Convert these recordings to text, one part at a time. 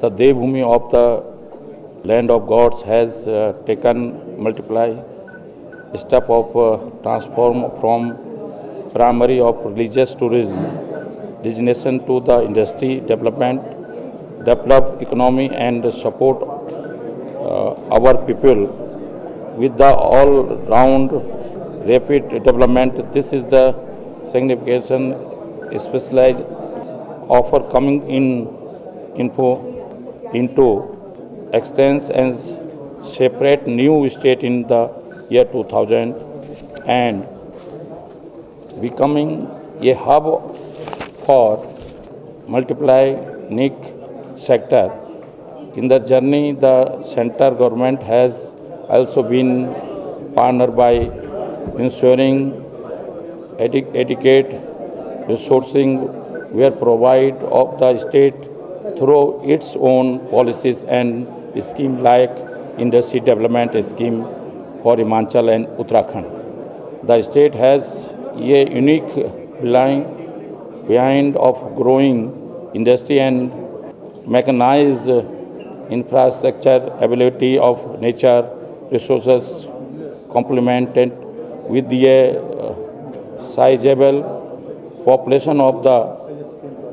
The Devbhumi of the land of gods has uh, taken multiply step of uh, transform from primary of religious tourism designation to the industry development, develop economy and support uh, our people with the all-round rapid development. This is the signification specialized offer coming in info into extends and separate new state in the year 2000 and becoming a hub for multiply NIC sector. In the journey, the center government has also been partner by ensuring adequate resourcing were provided of the state through its own policies and scheme like industry development scheme for Himachal and Uttarakhand. The state has a unique line behind of growing industry and mechanized infrastructure ability of nature resources complemented with the uh, sizable population of the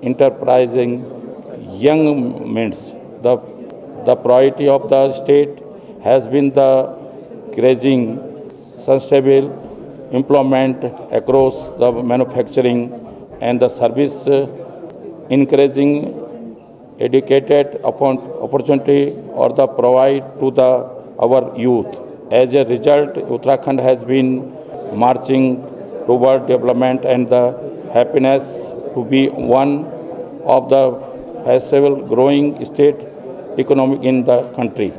enterprising young minds. The, the priority of the state has been the grazing sustainable employment across the manufacturing and the service uh, encouraging educated upon opportunity or the provide to the our youth. As a result, Uttarakhand has been marching toward development and the happiness to be one of the festival growing state economic in the country.